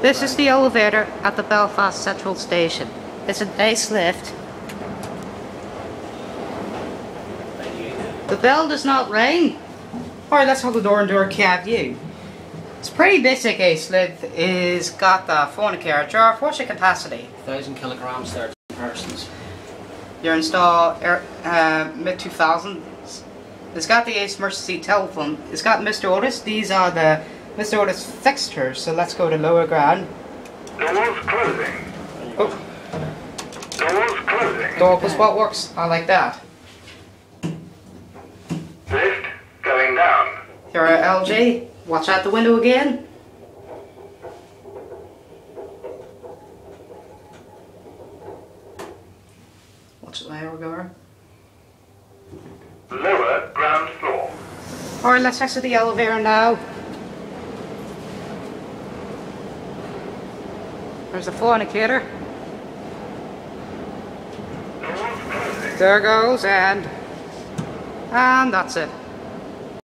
This is the elevator at the Belfast Central Station. It's a nice lift. The bell does not ring. Alright, let's hold the door and do our cab view. It's pretty basic ace lift. Is got the phone carriage jar. What's your capacity? thousand kilograms, thirteen persons. Your install air, uh, mid 2000s. It's got the Ace emergency telephone. It's got Mr. Otis. These are the Mr. Otis fixtures. So let's go to lower ground. Doors closing. Oh, Doors closing. door what works. I like that. Lift going down. Your LG. Watch out the window again. Watch the way we're going. Lower ground floor. Alright, let's exit the elevator now. There's the fornicator. There goes, and... And that's it.